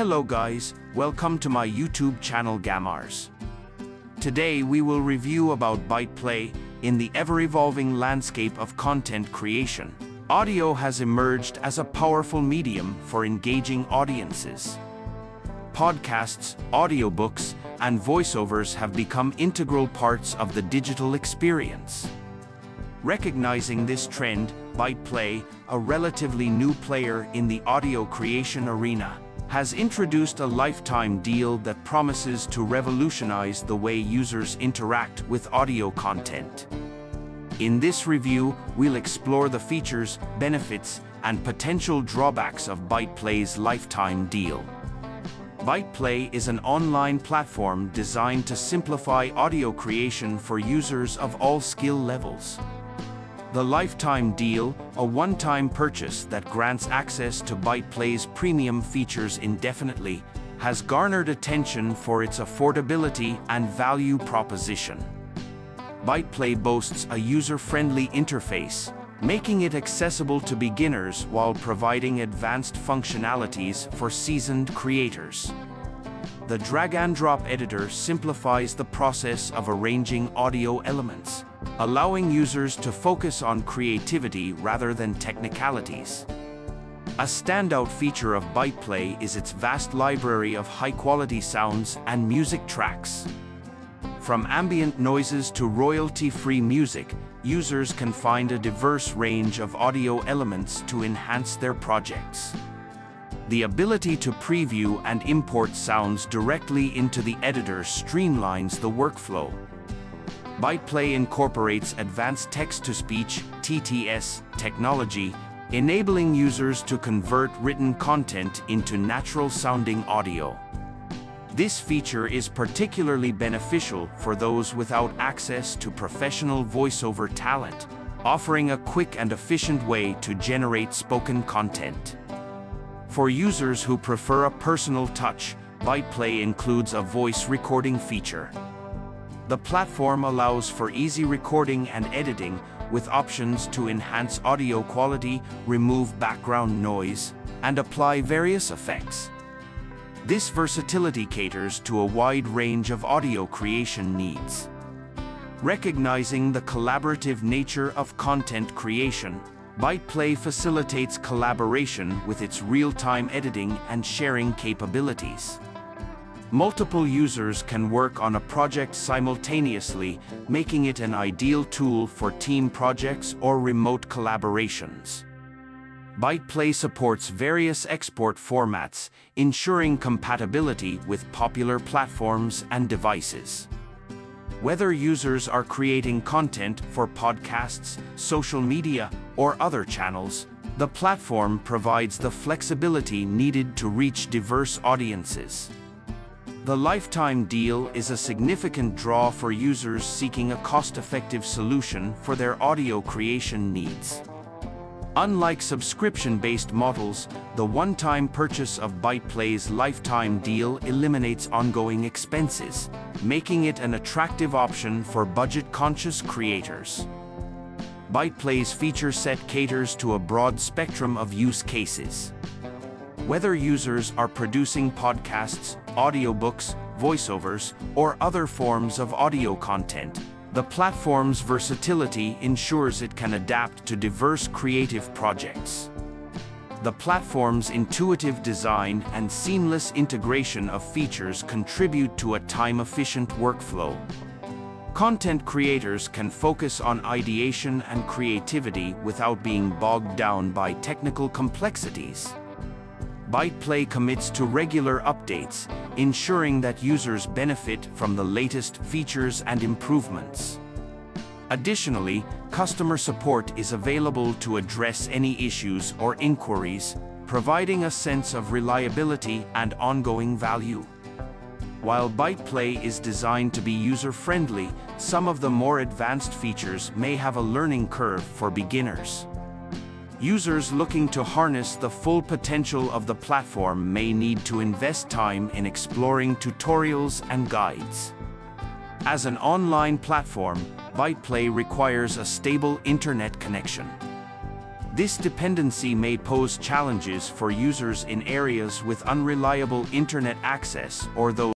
Hello guys, welcome to my YouTube channel Gamaarz. Today we will review about Biteplay in the ever-evolving landscape of content creation. Audio has emerged as a powerful medium for engaging audiences. Podcasts, audiobooks, and voiceovers have become integral parts of the digital experience. Recognizing this trend, Biteplay, a relatively new player in the audio creation arena, has introduced a lifetime deal that promises to revolutionize the way users interact with audio content. In this review, we'll explore the features, benefits, and potential drawbacks of Biteplay's lifetime deal. Biteplay is an online platform designed to simplify audio creation for users of all skill levels. The Lifetime Deal, a one-time purchase that grants access to Biteplay's premium features indefinitely, has garnered attention for its affordability and value proposition. Biteplay boasts a user-friendly interface, making it accessible to beginners while providing advanced functionalities for seasoned creators. The drag-and-drop editor simplifies the process of arranging audio elements, allowing users to focus on creativity rather than technicalities. A standout feature of Biteplay is its vast library of high-quality sounds and music tracks. From ambient noises to royalty-free music, users can find a diverse range of audio elements to enhance their projects. The ability to preview and import sounds directly into the editor streamlines the workflow, Biteplay incorporates advanced text-to-speech TTS technology, enabling users to convert written content into natural-sounding audio. This feature is particularly beneficial for those without access to professional voiceover talent, offering a quick and efficient way to generate spoken content. For users who prefer a personal touch, Biteplay includes a voice recording feature. The platform allows for easy recording and editing with options to enhance audio quality, remove background noise, and apply various effects. This versatility caters to a wide range of audio creation needs. Recognizing the collaborative nature of content creation, Biteplay facilitates collaboration with its real-time editing and sharing capabilities. Multiple users can work on a project simultaneously, making it an ideal tool for team projects or remote collaborations. Biteplay supports various export formats, ensuring compatibility with popular platforms and devices. Whether users are creating content for podcasts, social media, or other channels, the platform provides the flexibility needed to reach diverse audiences. The lifetime deal is a significant draw for users seeking a cost-effective solution for their audio creation needs. Unlike subscription-based models, the one-time purchase of Biteplay's lifetime deal eliminates ongoing expenses, making it an attractive option for budget-conscious creators. Biteplay's feature set caters to a broad spectrum of use cases. Whether users are producing podcasts, audiobooks, voiceovers, or other forms of audio content, the platform's versatility ensures it can adapt to diverse creative projects. The platform's intuitive design and seamless integration of features contribute to a time-efficient workflow. Content creators can focus on ideation and creativity without being bogged down by technical complexities. Biteplay commits to regular updates, ensuring that users benefit from the latest features and improvements. Additionally, customer support is available to address any issues or inquiries, providing a sense of reliability and ongoing value. While Biteplay is designed to be user-friendly, some of the more advanced features may have a learning curve for beginners. Users looking to harness the full potential of the platform may need to invest time in exploring tutorials and guides. As an online platform, Biteplay requires a stable internet connection. This dependency may pose challenges for users in areas with unreliable internet access or those